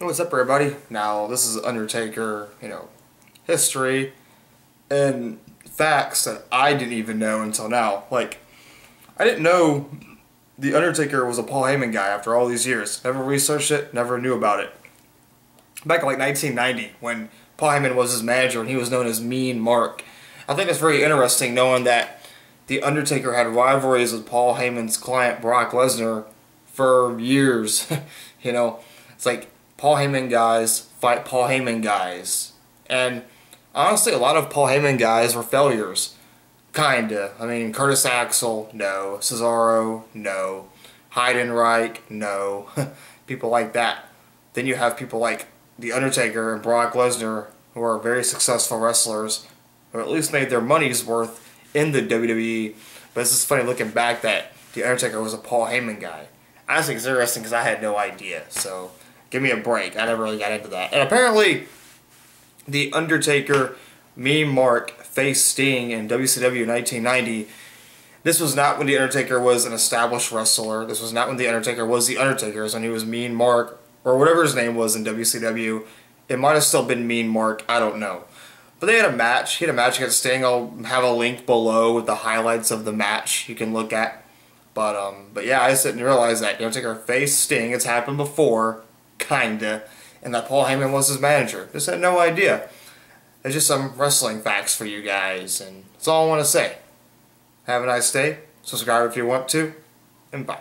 What's up everybody? Now this is Undertaker, you know, history and facts that I didn't even know until now. Like, I didn't know The Undertaker was a Paul Heyman guy after all these years. Never researched it, never knew about it. Back in like 1990 when Paul Heyman was his manager and he was known as Mean Mark. I think it's very interesting knowing that The Undertaker had rivalries with Paul Heyman's client Brock Lesnar for years. you know, it's like Paul Heyman guys fight Paul Heyman guys. And honestly, a lot of Paul Heyman guys were failures. Kinda. I mean, Curtis Axel, no. Cesaro, no. Heidenreich, no. people like that. Then you have people like The Undertaker and Brock Lesnar, who are very successful wrestlers, or at least made their money's worth in the WWE. But it's just funny looking back that The Undertaker was a Paul Heyman guy. I it's interesting because I had no idea. So Give me a break. I never really got into that. And apparently, The Undertaker, Mean Mark, faced Sting in WCW 1990. This was not when The Undertaker was an established wrestler. This was not when The Undertaker was The Undertaker. when he was Mean Mark, or whatever his name was in WCW. It might have still been Mean Mark. I don't know. But they had a match. He had a match against Sting. I'll have a link below with the highlights of the match you can look at. But um, but yeah, I just didn't realize that. The Undertaker faced Sting. It's happened before kinda, and that Paul Heyman was his manager. Just had no idea. It's just some wrestling facts for you guys, and that's all I want to say. Have a nice day. Subscribe if you want to, and bye.